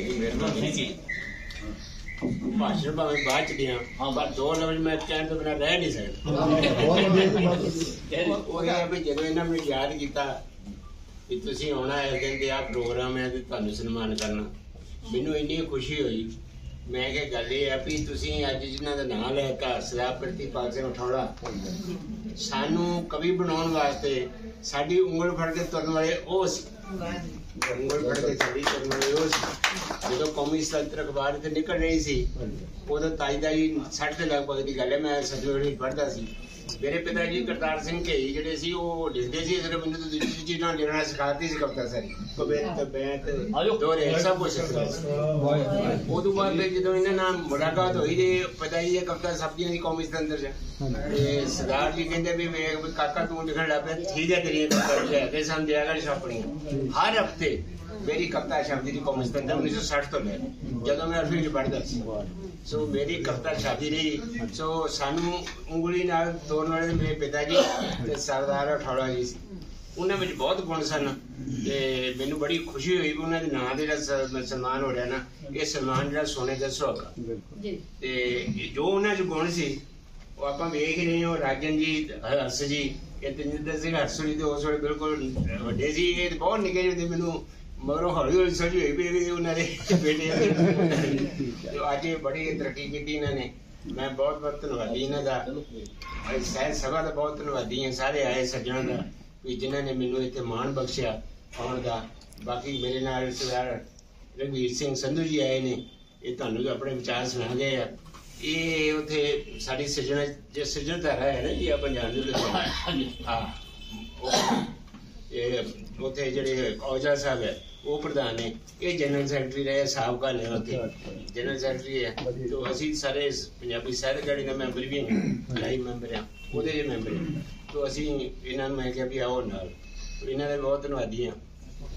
ਇਹ ਮਿਹਰਬਾਨੀ ਜੀ ਭਾਸ਼ਣ ਭਾਵੇਂ ਬਾਅਦ ਚ ਦਿਆਂ ਪਰ ਦੋ ਲਫ਼ਜ਼ ਮੈਂ ਕਹਿਣ ਤੋਂ ਬਿਨਾਂ ਰਹਿ ਨਹੀਂ ਸਕਦਾ। ਬਹੁਤ ਵਧੀਆ ਜੀ ਬਹੁਤ ਉਹ ਇਹ ਆ ਵੀ ਜਦੋਂ ਇਹਨਾਂ ਮੈਨੂੰ ਯਾਦ ਕੀਤਾ ਕਿ ਤੁਸੀਂ ਆਉਣਾ ਹੈ ਦਿਨ ਦੇ ਆ ਪ੍ਰੋਗਰਾਮ ਹੈ ਤੇ ਤੁਹਾਨੂੰ ਸਨਮਾਨ ਕਰਨਾ ਮੈਨੂੰ ਇੰਨੀ ਖੁਸ਼ੀ ਹੋਈ। ਮੈਂ ਕਿਹਾ ਗੱਲ ਇਹ ਆ ਵੀ ਤੁਸੀਂ ਅੱਜ ਜਿਨ੍ਹਾਂ ਦਾ ਨਾਮ ਲੈ ਕੇ ਪ੍ਰਿਤੀਪਾਲ ਸਿੰਘ ਠੌੜਾ ਸਾਨੂੰ ਕਵੀ ਬਣਾਉਣ ਵਾਸਤੇ ਸਾਡੀ ਉਂਗਲ ਫੜ ਕੇ ਤੁਰਨ ਵਾਲੇ ਉਹ ਸੀ। ਜਦੋਂ ਕੌਮੀ ਅਖਬਾਰ ਤੇ ਨਿਕਲ ਰਹੀ ਸੀ ਉਦੋਂ ਤਾਈਦਾਈ 60 ਦੇ ਲਗਭਗ ਦੀ ਗੱਲ ਹੈ ਮੈਂ ਸੱਜੋੜੀ ਪੜ੍ਹਦਾ ਸੀ। ਮੇਰੇ ਪਿਤਾ ਜੀ ਕਰਤਾਰ ਸਿੰਘ ਘਈ ਜਿਹੜੇ ਸੀ ਉਹ ਲਿਖਦੇ ਸੀ ਸਿਰਫ ਮੈਨੂੰ ਤਾਂ ਦੂਜੀ ਦੂਜੀ ਨਾਲ ਲਿਖਣਾ ਸਿਖਾਤੀ ਸੀ ਕਵਿਤਾ ਸਾਰੀ। ਕਵਿਤ ਬੈਤ। ਦੋਰੇ ਸਭ ਕੁਝ ਸੀ। ਉਦੋਂ ਬਾਅਦ ਜਦੋਂ ਇਹਨਾਂ ਨਾਲ ਮੁਲਾਕਾਤ ਹੋਈ ਤੇ ਪਤਾ ਹੀ ਇਹ ਕਵਿਤਾ ਸਭ ਦੀਆਂ ਦੀ ਕੌਮੀ ਦੇ ਅੰਦਰ ਜਾ ਤੇ ਸਰਦਾਰ ਜੀ ਕਹਿੰਦੇ ਵੀ ਵੀ ਕਾਕਾ ਤੂੰ ਲਿਖਣ ਲੱਗ ਪਿਆ ਠੀਕ ਹੈ ਤੇਰੀ ਕਵਿਤਾ ਲੈ ਕੇ ਕਰ ਛਾਪਣੀ ਹਰ ਹਫ਼ਤੇ ਮੇਰੀ ਕਵਿਤਾ ਛਾਪਦੀ ਦੀ ਕੌਮੀ ਦੇ ਅੰਦਰ 1960 ਤੋਂ ਲੈ ਜਦੋਂ ਮੈਂ 8ਵੀਂ ਚ ਪੜ੍ਹਦਾ ਸੀ। ਸੋ ਮੇਰੀ ਕਵਿਤਾ ਛਾਪੀ ਰਹੀ। ਸੋ ਸਾਨੂੰ ਉਂਗਲੀ ਨਾਲ ਤੋੜਨ ਵਾਲੇ ਮੇਰੇ ਪਿਤਾ ਜੀ ਤੇ ਸਰਦਾਰ ਅਠੌੜਾ ਜੀ। ਸੀ ਉਹਨਾਂ ਵਿੱਚ ਬਹੁਤ ਗੁਣ ਸਨ ਤੇ ਮੈਨੂੰ ਬੜੀ ਖੁਸ਼ੀ ਹੋਈ ਵੀ ਉਹਨਾਂ ਦੇ ਨਾਂ ਦੇ ਜਿਹੜਾ ਸਨਮਾਨ ਹੋ ਰਿਹਾ ਨਾ। ਇਹ ਸਨਮਾਨ ਜਿਹੜਾ ਸੋਨੇ ਦਾ ਸੁਹਾਗਾ ਤੇ ਜੋ ਉਹਨਾਂ 'ਚ ਗੁਣ ਸੀ ਉਹ ਆਪਾਂ ਵੇਖ ਰਹੇ ਹਾਂ। ਰਾਜਨ ਜੀ ਹਰਸ ਜੀ ਇਹ ਤੇਜਿੰਦਰ ਸਿੰਘ ਹਰਸੁਲੀ ਤੇ ਉਸ ਵੇਲੇ ਬਿਲਕੁਲ ਵੱਡੇ ਸੀ। ਇਹ ਬਹੁਤ ਨਿੱਕੇ ਜਿਹੇ ਮੈਨੂੰ ਮਗਰੋਂ ਹੌਲੀ ਹੌਲੀ ਸਮਝ ਹੋਈ ਵੀ ਇਹ ਵੀ ਉਹਨਾਂ ਦੇ ਬੇਟੇ। ਤੇ ਅੱਜ ਇਹ ਬੜੀ ਤਰੱਕੀ ਕੀਤੀ ਇਹਨਾਂ ਨੇ। ਮੈਂ ਬਹੁਤ ਬਹੁਤ ਧੰਨਵਾਦੀ ਇਹਨਾਂ ਦਾ। ਅੱਜ ਸਹਿ ਸਭਾ ਦਾ ਬਹੁਤ ਧੰਨਵਾਦੀ ਹਾਂ ਸਾਰੇ ਆਏ ਸੱਜਣਾਂ ਦਾ ਵੀ ਜਿਨ੍ਹਾਂ ਨੇ ਮੈਨੂੰ ਇੱਥੇ ਮਾਣ ਬਖਸ਼ਿਆ ਆਉਣ ਦਾ। ਬਾਕੀ ਮੇਰੇ ਨਾਲ ਸਰਦਾਰ ਰਘਵੀਰ ਸਿੰਘ ਸੰਧੂ ਜੀ ਆਏ ਨੇ। ਇਹ ਤੁਹਾਨੂੰ ਜੋ ਆਪਣੇ ਵਿਚਾਰ ਸੁਣਾ ਗਏ ਆ। ਇਹ ਉਥੇ ਸਾਡੀ ਸਿਰਜਣਾ ਜੇ ਸਿਰਜਣ ਧਾਰਾ ਹੈ ਨਾ ਜੀ ਆ ਪੰਜਾਬ ਦੇ ਵਿੱਚ? ਹਾਂ। ਉਹ- ਇਹ ਉਥੇ ਜਿਹੜੇ ਔਜਾ ਸਾਹਿਬ ਹੈ ਉਹ ਪ੍ਰਧਾਨ ਨੇ। ਇਹ ਜਨਰਲ ਸੈਕਟਰੀ ਰਹੇ ਸਾਬਕਾ ਨੇ ਉੱਥੇ। ਜਨਰਲ ਸੈਕਟਰੀ ਹੈ। ਤੋਂ ਅਸੀਂ ਸਾਰੇ ਪੰਜਾਬੀ ਸਾਹਿਤ ਅਕੈਡਮੀ ਦਾ ਮੈਂਬਰ ਵੀ ਹਾਂ। ਲਾਈਵ ਮੈਂਬਰ ਹਾਂ। ਉਹਦੇ ਦੇ ਮੈਂਬਰ ਹਾਂ। ਤੋਂ ਅਸੀਂ ਇਹਨਾਂ ਨੂੰ ਮੈਂ ਕਿਹਾ ਵੀ ਆਓ ਨਾਲ। ਇਹਨਾਂ ਦੇ ਬਹੁਤ ਧੰਨਵਾਦੀ ਹਾਂ।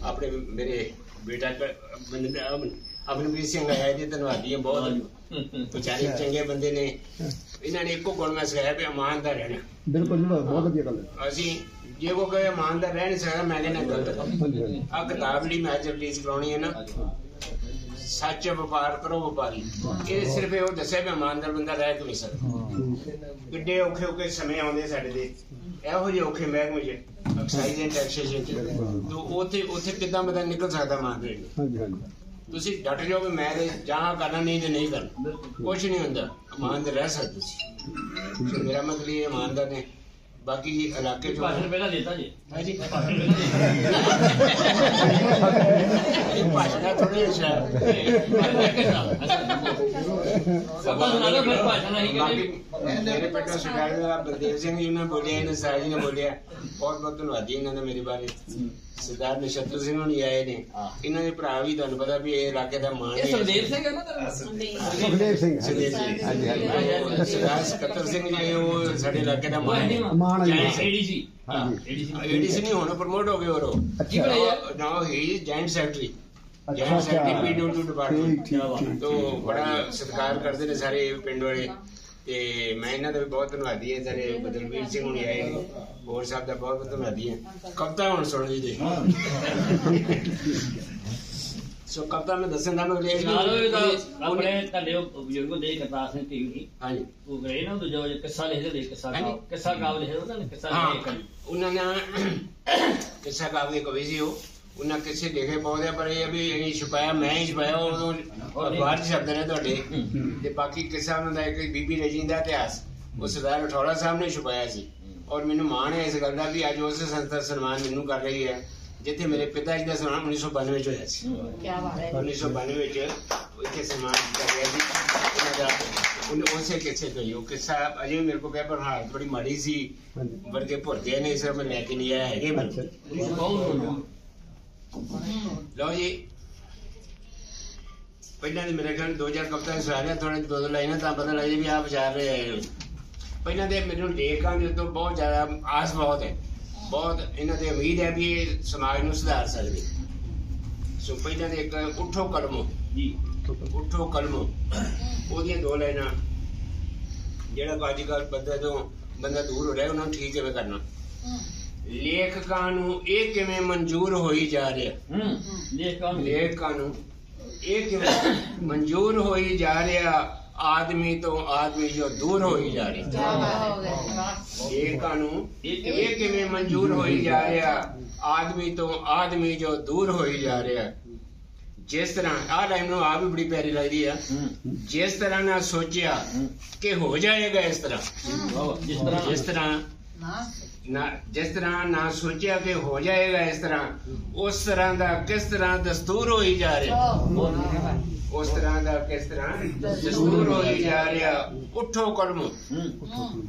ਆਪਣੇ ਮੇਰੇ ਬੇਟਾ ਅਮਨ ਅਮਨਪ੍ਰੀਤ ਸਿੰਘ ਆਇਆ ਜੀ ਧੰਨਵਾਦੀ ਹਾਂ ਬਹੁਤ। ਵਿਚਾਰੇ ਚੰਗੇ ਬੰਦੇ ਨੇ। ਇਹਨਾਂ ਨੇ ਇੱਕੋ ਗੁਣ ਮੈਂ ਸਿਖਾਇਆ ਵੀ ਇਮਾਨਦਾਰ ਰਹਿਣਾ। ਬਿਲਕੁਲ ਜੀ ਬਹੁਤ ਵਧੀਆ ਗੱਲ ਹੈ। ਅਸੀਂ ਜੇ ਉਹ ਕਹੇ ਇਮਾਨਦਾਰ ਰਹਿ ਨਹੀਂ ਸਕਦਾ ਮੈਂ ਕਹਿੰਦਾ ਗਲਤ ਆ ਕਿਤਾਬ ਜਿਹੜੀ ਮੈਂ ਅੱਜ ਰਿਲੀਜ਼ ਕਰਾਉਣੀ ਹੈ ਨਾ ਸੱਚ ਵਪਾਰ ਕਰੋ ਵਪਾਰੀ। ਇਹ ਸਿਰਫ ਇਹ ਦੱਸਿਆ ਵੀ ਇਮਾਨਦਾਰ ਬੰਦਾ ਰਹਿ ਕਿਵੇਂ ਸਕਦਾ। ਕਿੱਡੇ ਔਖੇ ਔਖੇ ਸਮੇਂ ਆਉਂਦੇ ਸਾਡੇ ਦੇ। ਇਹੋ ਜਿਹੇ ਔਖੇ ਮਹਿਕਮੇ 'ਚ ਐਕਸਾਈਜ਼ ਐਂਡ ਟੈਕਸੇਸ਼ਨ 'ਚ। ਤੋ ਉੱਥੇ ਉੱਥੇ ਕਿੱਦਾਂ ਬੰਦਾ ਨਿਕਲ ਸਕਦਾ ਇਮਾਨਦਾਰੀ ਨਾਲ? ਹਾਂਜੀ ਹਾਂਜੀ। ਤੁਸੀਂ ਡਟ ਜਾਓ ਵੀ ਮੈਂ ਤੇ ਜਾਂ ਕਰਨਾ ਨਹੀਂ ਤੇ ਨਹੀਂ ਕਰਨਾ। ਕੁਝ ਨਹੀਂ ਹੁੰਦਾ ਇਮਾਨਦਾਰ ਰਹਿ ਸਕਦੇ ਤੁਸੀਂ। ਸੋ ਮੇਰਾ ਮਤਲਬ ਇਹ ਇਮਾਨਦਾਰ ਨੇ। ਬਾਕੀ ਇਲਾਕੇ 'ਚ ਭਾਸ਼ਣ ਪਹਿਲਾਂ ਦੇਤਾ ਜੀ। ਹਾਂਜੀ। ਭਾਸ਼ਣ ਪਹਿਲਾਂ ਇਹ ਭਾਸ਼ਾ ਥੋੜੀ ਅੱਛਾ ਆਪਾਂ ਸੁਣਾ ਦਿਓ ਫਿਰ ਭਾਸ਼ਣ ਅਸੀਂ ਕਹਿੰਦੇ ਬਾਕੀ ਮੇਰੇ ਪਿੰਡੋਂ ਸਰਦਾਰ ਦਾ ਬਲਦੇਵ ਸਿੰਘ ਜੀ ਨੇ ਬੋਲਿਆ ਇਹਨਾਂ ਸਾਜੀ ਨੇ ਬੋਲਿਆ ਬਹੁਤ ਬਹੁਤ ਧੰਨਵਾਦੀ ਇਹਨਾਂ ਦਾ ਮੇਰੇ ਬਾਰੇ। ਸਰਦਾਰ ਨਛੱਤਰ ਸਿੰਘ ਹੁਣੀ ਆਏ ਨੇ। ਇਹਨਾਂ ਦੇ ਭਰਾ ਵੀ ਤੁਹਾਨੂੰ ਪਤਾ ਵੀ ਇਹ ਇਲਾਕੇ ਦਾ ਮਾਣ ਇਹ ਹੈ ਸੁਖਦੇਵ ਸਿੰਘ ਹੈ ਨਾ ਤੇਰਾ? ਸੁਖਦੇਵ ਸਿੰਘ ਸੁਖਦੇਵ ਸਿੰਘ। ਹਾਂਜੀ ਹਾਂਜੀ। ਸਰਦਾਰ ਸਕੱਤਰ ਸਿੰਘ ਜੀ ਨੇ ਉਹ ਸਾਡੇ ਇਲਾਕੇ ਦਾ ਮਾਣ ਹੈ। ਮਾਣ ਹੈ ਜੀ। ਏਡੀਸੀ ਹਾਂ। ਏਡੀਸੀ ਏਡੀਸੀ ਨਹੀਂ ਹੁਣ ਪ੍ਰਮੋਟ ਹੋ ਗਏ ਹੋਰ। ਉਹ ਕੀ ਬਣਿਆ ਯਾਰ? ਨਾਓ ਹੀ ਜੈਂਟ ਸੈਕਟਰੀ ਅੱਛਾ ਜੈਂਟ ਸੈਕਟਰੀ ਅੱਛਾ। ਪੀਡਬਲਿਊ ਠੀਕ ਡਿਪਾਰਟਮੈਂਟ ਠੀਕ ਠੀਕ ਤੋ ਬੜਾ ਸਤਿਕਾਰ ਕਰਦੇ ਨੇ ਸਾਰੇ ਪਿੰਡ ਵਾਲੇ। ਤੇ ਮੈਂ ਇਹਨਾਂ ਦਾ ਵੀ ਬਹੁਤ ਧੰਨਵਾਦੀ ਹਾਂ ਸਾਰੇ ਬਦਲਵੀਰ ਸਿੰਘ ਹੁਣੀ ਆਏ ਨੇ ਹੋਰ ਸਾਹਿਬ ਦਾ ਬਹੁਤ ਬਹੁਤ ਧੰਨਵਾਦੀ ਹਾਂ। ਕਵਿਤਾ ਹੁਣ ਸੁਣ ਲਈ ਦੇ ਸੋ ਕਵਿਤਾ ਮੈਂ ਦੱਸਣ ਦਾ ਮਤਲਬ ਇਹ ਨਾਲ ਇਹ ਤਾਂ ਨਹੀਂ ਆਪਣੇ ਤੁਹਾਡੇ ਉਹ ਬਜ਼ੁਰਗ ਦੇ ਕਰਤਾਰ ਸਿੰਘ ਢੀਂਗੀ ਹਾਂਜੀ। ਉਹ ਗਏ ਨਾ ਉਹ ਜੋ ਕਿੱਸਾ ਲਿਖਦੇ ਦੇ ਕਿੱਸਾ ਹਾਂਜੀ। ਕਾਵ ਕਿੱਸਾ ਕਾਵ ਲਿਖਦੇ ਉਹਨਾਂ ਨੇ ਕਿੱਸਾ ਹਾਂ। ਲਿਖਿਆ ਉਹਨਾਂ ਨੇ ਕਿੱਸਾ ਕਾਵੀ ਕਵੀ ਸੀ ਉਹ। ਉਹਨਾਂ ਕਿਸੇ ਲਿਖੇ ਪਾਉਂਦੇ ਪਰ ਇਹ ਵੀ ਇਹ ਛੁਪਾਇਆ ਮੈਂ ਹੀ ਛੁਪਾਇਆ ਉਦੋਂ 'ਚ ਸ਼ਬਦ ਨੇ ਤੁਹਾਡੇ। ਤੇ ਬਾਕੀ ਕਿੱਸਾ ਉਹਨਾਂ ਦਾ ਇੱਕ ਬੀਬੀ ਰਜੀਨ ਦਾ ਇਤਿਹਾਸ ਉਹ ਸਰਦਾਰ ਅਠੌੜਾ ਸਾਹਿਬ ਨੇ ਛੁਪਾਇਆ ਸੀ। ਔਰ ਮੈਨੂੰ ਮਾਣ ਹੈ ਇਸ ਗੱਲ ਦਾ ਵੀ ਅੱਜ ਉਸ ਸੰਸਥਾ ਸਨਮਾਨ ਮੈਨੂੰ ਕਰ ਰਹੀ ਹੈ ਜਿੱਥੇ ਮੇਰੇ ਪਿਤਾ ਜੀ ਦਾ ਸਨਮਾਨ 1992 ਚ ਹੋਇਆ ਸੀ। ਕੀ ਬਾਤ ਹੈ 1992 ਵਿੱਚ ਇੱਥੇ ਸਨਮਾਨ ਕੀਤਾ ਗਿਆ ਸੀ। ਉਹਨਾਂ ਦਾ ਉਹਨੇ ਉਸੇ ਕਿਸੇ ਤੋਂ ਹੀ ਉਹ ਕਿੱਸਾ ਅਜੇ ਵੀ ਮੇਰੇ ਕੋਲ ਪਿਆ ਪਰ ਹਾਲਤ ਬੜੀ ਮਾੜੀ ਸੀ। ਵਰਗੇ ਭੁਰ ਗਏ ਨੇ ਇਸ ਮੈਂ ਲੈ ਕੇ ਨਹੀਂ ਆਇਆ ਹੈਗੇ। ਮੈਨੂੰ ਲਓ ਜੀ। ਪਹਿਲਾਂ ਦੇ ਮੇਰੇ ਖਿਆਲ 2000 ਕਵਿਤਾ ਸੁਣਾਇਆ ਥੋੜੇ ਦੋ ਦੋ ਲਾਈਨਾਂ ਤਾਂ ਪਤਾ ਲੱਗ ਜੇ ਵੀ ਆਪ ਵਿਚਾਰ ਰਹੇ। ਪਹਿਲਾਂ ਦੇ ਮੈਨੂੰ ਲੇਖਾਂ ਦੇ ਉੱਤੇ ਬਹੁਤ ਜ਼ਿਆਦਾ ਆਸ ਬਹੁਤ ਹੈ। ਬਹੁਤ ਇਹਨਾਂ ਦੀ ਉਮੀਦ ਹੈ ਵੀ ਇਹ ਸਮਾਜ ਨੂੰ ਸੁਧਾਰ ਸਕਦੇ। ਸੋ ਪਹਿਲਾਂ ਦੇ ਇੱਕ ਉਠੋ ਕਲਮੋ। ਜੀ। ਉਠੋ ਕਲਮੋ। ਉਹਦੀਆਂ ਦੋ ਲਾਈਨਾਂ। ਜਿਹੜਾ ਅੱਜ ਕੱਲ੍ਹ ਬੰਦੇ ਤੋਂ ਬੰਦਾ ਦੂਰ ਹੋ ਰਿਹਾ ਉਹਨਾਂ ਨੂੰ ਠੀਕ ਕਿਵੇਂ ਕਰਨਾ? ਲੇਖਕਾਂ ਨੂੰ ਇਹ ਕਿਵੇਂ ਮਨਜ਼ੂਰ ਹੋਈ ਜਾ ਰਿਹਾ? ਹੂੰ ਦੇਖ ਕੌਣ ਲੇਖਕਾਂ ਨੂੰ ਇਹ ਕਿਵੇਂ ਮਨਜ਼ੂਰ ਹੋਈ ਜਾ ਰਿਹਾ? ਆਦਮੀ ਤੋਂ ਆਦਮੀ ਜੋ ਦੂਰ ਹੋਈ ਜਾ ਰਹੀ। ਇਹ ਕਾਨੂੰ ਇਹ ਕਿਵੇਂ ਮਨਜ਼ੂਰ ਹੋਈ ਜਾ ਰਿਹਾ? ਆਦਮੀ ਤੋਂ ਆਦਮੀ ਜੋ ਦੂਰ ਹੋਈ ਜਾ ਰਿਹਾ। ਜਿਸ ਤਰ੍ਹਾਂ ਆਹ ਲਾਈਨ ਨੂੰ ਆ ਵੀ ਬੜੀ ਪਿਆਰੀ ਲੱਗਦੀ ਆ। ਜਿਸ ਤਰ੍ਹਾਂ ਨਾ ਸੋਚਿਆ ਕਿ ਹੋ ਜਾਏਗਾ ਇਸ ਤਰ੍ਹਾਂ। ਵਾਹ ਜਿਸ ਤਰ੍ਹਾਂ ਜਿਸ ਤਰ੍ਹਾਂ ਨਾ ਜਿਸ ਤਰ੍ਹਾਂ ਨਾ ਸੋਚਿਆ ਕਿ ਹੋ ਜਾਏਗਾ ਇਸ ਤਰ੍ਹਾਂ ਉਸ ਤਰ੍ਹਾਂ ਦਾ ਕਿਸ ਤਰ੍ਹਾਂ ਦਸਤੂਰ ਹੋਈ ਜਾ ਰਿਹਾ? ਉਸ ਤਰ੍ਹਾਂ ਦਾ ਕਿਸ ਤਰ੍ਹਾਂ ਦਸਤੂਰ ਹੋਈ ਜਾ ਰਿਹਾ। ਉੱਠੋ ਕਲਮੋ। ਹੂੰ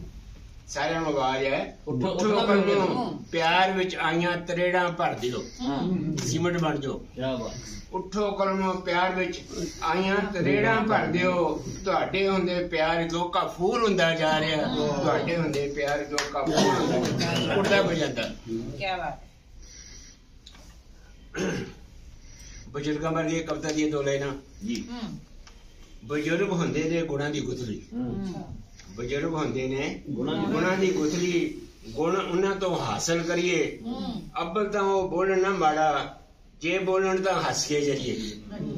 ਸਾਰਿਆਂ ਨੂੰ ਆਵਾਜ਼ ਹੈ। ਉੱਠੋ- ਉੱਠੋ ਪੈਂਦਾ। ਪਿਆਰ ਵਿੱਚ ਆਈਆਂ ਤਰੇੜਾਂ ਭਰ ਦਿਓ। ਸੀਮਟ ਬਣ ਜਾਓ। ਕੀ ਬਾਤ ਉੱਠੋ ਕਲਮੋ ਪਿਆਰ ਵਿੱਚ ਆਈਆਂ ਤਰੇੜਾਂ ਭਰ ਦਿਓ। ਤੁਹਾਡੇ ਹੁੰਦੇ ਪਿਆਰ ਜੋ ਕਫੂਰ ਹੁੰਦਾ ਜਾ ਰਿਹਾ। ਤੁਹਾਡੇ ਹੁੰਦੇ ਪਿਆਰ ਜੋ ਕਫੂਰ ਹੁੰਦਾ। ਉੱਡਦਾ ਹੋ ਜਾਂਦਾ? ਬਜ਼ੁਰਗਾਂ ਵਰਗੇ ਕਵਿਤਾ ਦੀਆਂ ਦੋ ਲਾਈਨਾਂ। ਜੀ ਬਜ਼ੁਰਗ ਹੁੰਦੇ ਨੇ ਗੁਣਾਂ ਦੀ ਗੁਥਲੀ। ਹੂੰ। ਬਜ਼ੁਰਗ ਹੁੰਦੇ ਨੇ ਗੁਣਾਂ ਦੀ- ਗੁਥਲੀ ਗੁਣ ਉਹਨਾਂ ਤੋਂ ਹਾਸਲ ਕਰੀਏ। ਅੱਬਲ ਤਾਂ ਉਹ ਬੋਲਣ ਨਾ ਮਾੜਾ ਜੇ ਬੋਲਣ ਤਾਂ ਹੱਸ ਕੇ ਜਰੀਏ।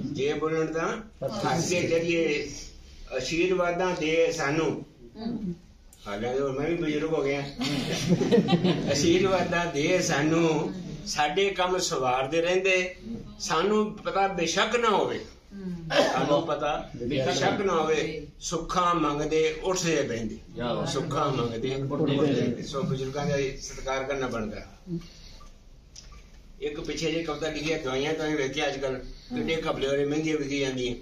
ਜੇ ਬੋਲਣ ਤਾਂ ਹੱਸ ਕੇ ਜਰੀਏ ਅਸ਼ੀਰਵਾਦਾਂ ਦੇ ਸਾਨੂੰ। ਹਾਲਾਂਕਿ ਮੈਂ ਵੀ ਬਜ਼ੁਰਗ ਹੋ ਗਿਆ। ਅਸ਼ੀਰਵਾਦਾਂ ਦੇ ਸਾਨੂੰ ਸਾਡੇ ਕੰਮ ਸਵਾਰਦੇ ਰਹਿੰਦੇ। ਸਾਨੂੰ ਪਤਾ ਬੇਸ਼ੱਕ ਨਾ ਹੋਵੇ। ਸਾਨੂੰ ਪਤਾ ਬੇਸ਼ੱਕ ਨਾ ਹੋਵੇ ਸੁੱਖਾਂ ਮੰਗਦੇ ਉੱਠਦੇ ਬਾਤ ਸੁੱਖਾਂ ਮੰਗਦੇ ਉੱਠਦੇ ਸੋ ਬਜ਼ੁਰਗਾਂ ਦਾ ਸਤਿਕਾਰ ਕਰਨਾ ਬਣਦਾ। ਇੱਕ ਪਿੱਛੇ ਜੇ ਕਵਿਤਾ ਲਿਖੀ ਹੈ ਦਵਾਈਆਂ ਤਾਂ ਵੇਖਿਆ ਅੱਜ ਕੱਲ ਕਿੰਨੇ ਘਪਲੇ ਹੋਰੇ ਮਹਿੰਗੀਆਂ ਵਿਕੀ ਜਾਂਦੀਆਂ।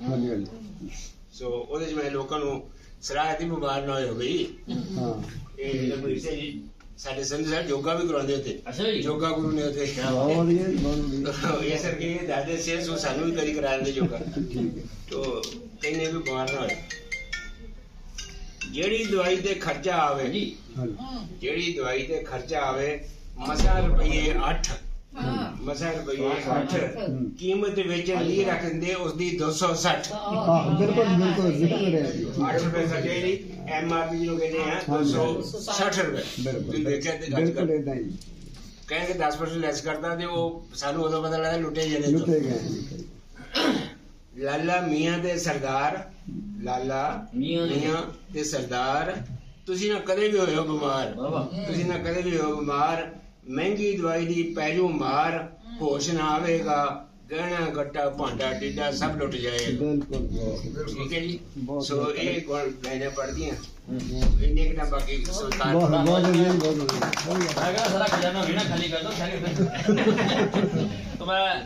ਸੋ ਉਹਦੇ 'ਚ ਮੈਂ ਲੋਕਾਂ ਨੂੰ ਸਲਾਹ ਦੀ ਬਿਮਾਰ ਨਾ ਹੋਇਓ ਬਈ ਹਾਂ। ਇਹ ਰਘੁਵੀਰ ਸਿੰਘ ਜੀ ਸਾਡੇ ਸੰਤ ਸਾਹਿਬ ਯੋਗਾ ਵੀ ਕਰਾਉਂਦੇ ਉੱਥੇ। ਅੱਛਾ ਜੀ। ਯੋਗਾ ਗੁਰੂ ਨੇ ਉੱਥੇ ਬਹੁਤ ਵਧੀਆ ਬਹੁਤ ਇਹ ਸਰ ਕੇ ਦਾਦੇ ਸੇ ਸੋ ਸਾਨੂੰ ਵੀ ਕਰੀ ਕਰਾ ਦਿੰਦੇ ਯੋਗਾ। ਠੀਕ ਹੈ। ਤੋ ਕਹਿੰਦੇ ਵੀ ਬਿਮਾਰ ਨਾ ਹੋਏ ਜਿਹੜੀ ਦਵਾਈ ਤੇ ਖਰਚਾ ਆਵੇ ਜੀ ਜਿਹੜੀ ਦਵਾਈ ਤੇ ਖਰਚਾ ਆਵੇ ਮਸਾ ਰੁਪਏ 8 ਮਸਾ ਰੁਪਏ 8 ਕੀਮਤ ਵੇਚਣ ਲਈ ਰੱਖ ਦਿੰਦੇ ਉਸ ਦੀ 260 ਹਾਂ ਬਿਲਕੁਲ ਬਿਲਕੁਲ ਬਿਲਕੁਲ ਹੈ ਜੀ। 8 ਰੁਪਏ ਖਰਚੇ ਲਈ ਐਮ ਆਰ ਪੀ ਜਿਹਨੂੰ ਕਹਿੰਦੇ ਆ 260 ਰੁਪਏ। ਬਿਲਕੁਲ ਤੁਸੀਂ ਦੇਖਿਆ ਤੇ ਬਿਲਕੁਲ ਇਦਾਂ ਹੀ। ਕਹਿੰਦੇ 10% ਲੈਸ ਕਰਦਾ ਤੇ ਉਹ ਸਾਨੂੰ ਉਦੋਂ ਪਤਾ ਲੱਗਦਾ ਲੁੱਟੇ ਜਲੇ ਲੁੱਟੇ ਗਏ। ਲਾਲਾ ਮੀਆਂ ਦੇ ਸਰਦਾਰ ਲਾਲਾ ਮੀਆਂ ਤੇ ਸਰਦਾਰ। ਤੁਸੀਂ ਨਾ ਕਦੇ ਵੀ ਹੋਇਓ ਬਿਮਾਰ। ਤੁਸੀਂ ਨਾ ਕਦੇ ਵੀ ਹੋ ਬਿਮਾਰ। ਮਹਿੰਗੀ ਦਵਾਈ ਦੀ ਪੈਜੂ ਮਾਰ ਹੋਸ਼ ਨਾ ਆਵੇਗਾ ਗਹਿਣਾ ਗੱਟਾ ਭਾਂਡਾ ਟਿੱਡਾ ਸਭ ਲੁੱਟ ਜਾਏਗਾ ਬਿਲਕੁਲ ਬਹੁਤ ਠੀਕ ਹੈ ਜੀ? ਬਹੁਤ ਸੋ ਵਧੀਆ। ਇਹ ਗੁਣ ਲੈਣੇ ਪੜਦੀਆਂ ਇੰਨੇ ਕਿਤਾ ਬਾਕੀ ਸੁਲਤਾਨ ਬਹੁਤ ਬਹੁਤ ਵਧੀਆ ਜੀ, ਬਹੁਤ ਵਧੀਆ। ਵਧੀਆ। ਮੈਂ ਕਹਿੰਦਾ ਸਾਰਾ ਖਜ਼ਾਨਾ ਵੀ ਨਾ ਖਾਲੀ ਕਰ ਦੋ ਸਾਰੇ ਤਾਂ ਮੈਂ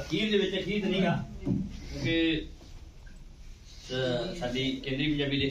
ਅਖੀਰ ਦੇ ਵਿੱਚ ਅਖੀਰ ਨਹੀਂਗਾ ਕਿਉਂਕਿ ਅਹ, ਸਾਡੀ ਕੇਂਦਰੀ ਪੰਜਾਬੀ ਦੇ